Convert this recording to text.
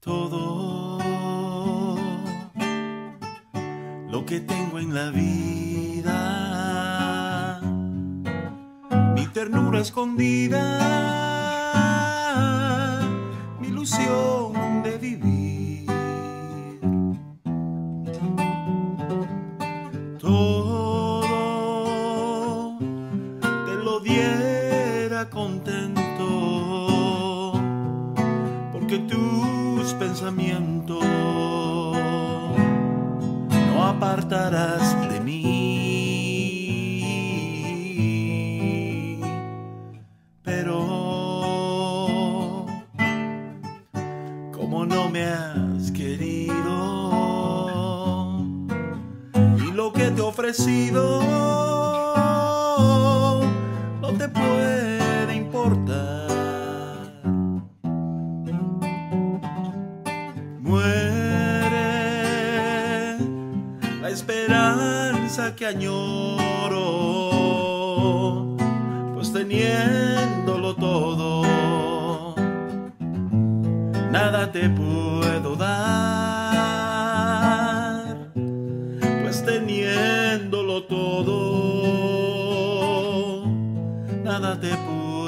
todo. Lo que tengo en la vida, mi ternura escondida, mi ilusión de vivir. Todo. Te lo diera contento, porque tus pensamientos no apartarás de mí. Pero, como no me has querido, y lo que te he ofrecido que añoro, pues teniéndolo todo, nada te puedo dar, pues teniéndolo todo, nada te puedo